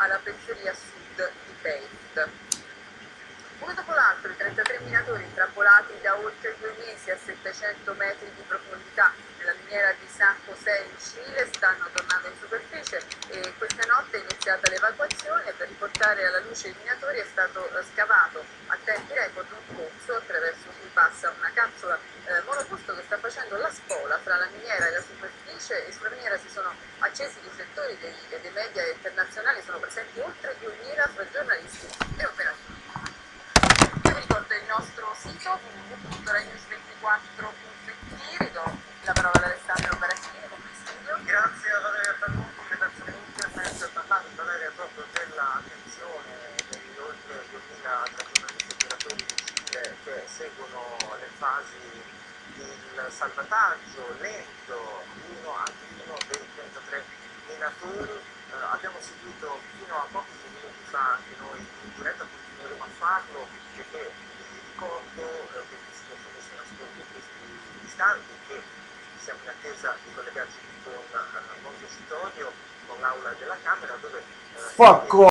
alla periferia sud di Beirut. Uno dopo l'altro i 33 minatori intrappolati da oltre due mesi a 700 metri di profondità nella miniera di San José in Cile stanno tornando in superficie e questa notte è iniziata l'evacuazione per riportare alla luce i minatori è stato eh, scavato a tempi record un pozzo attraverso cui passa una capsula eh, monoposto che sta facendo la spola fra la miniera e la superficie e sulla miniera si sono accesi riflettori dei, dei media internazionali, sono presenti oltre 2000 fra giornalisti e operatori. Io vi ricordo il nostro sito www.renews24.it, ridò la parola ad Alessandro Baracchini con il studio. Grazie a Valeria Talmuto, redazione internet, parlando Valeria proprio dell'attenzione degli oltre 2000 giornalisti e operatori di Cile che seguono le fasi del salvataggio lento, uno anche uno dei 33 minatori. Eh, abbiamo seguito fino a pochi minuti fa anche noi in diretta, continueremo a farlo perché vi ricordo eh, che questi telefoni sono ascolti in questi istanti che siamo in attesa di collegarci con uh, Montecitorio, con l'aula della Camera dove... Fuck